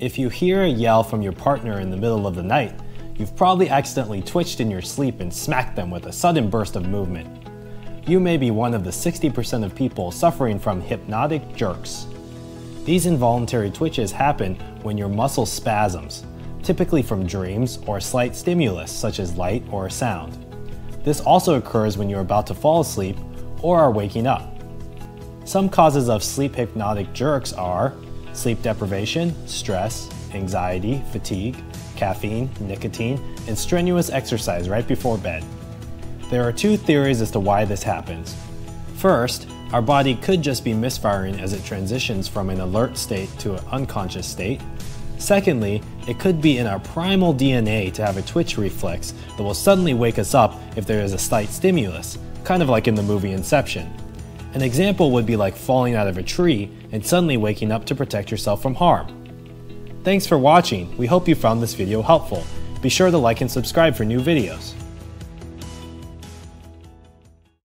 If you hear a yell from your partner in the middle of the night, you've probably accidentally twitched in your sleep and smacked them with a sudden burst of movement. You may be one of the 60% of people suffering from hypnotic jerks. These involuntary twitches happen when your muscle spasms, typically from dreams or slight stimulus such as light or sound. This also occurs when you're about to fall asleep or are waking up. Some causes of sleep hypnotic jerks are sleep deprivation, stress, anxiety, fatigue, caffeine, nicotine, and strenuous exercise right before bed. There are two theories as to why this happens. First, our body could just be misfiring as it transitions from an alert state to an unconscious state. Secondly, it could be in our primal DNA to have a twitch reflex that will suddenly wake us up if there is a slight stimulus, kind of like in the movie Inception. An example would be like falling out of a tree and suddenly waking up to protect yourself from harm. Thanks for watching, we hope you found this video helpful. Be sure to like and subscribe for new videos.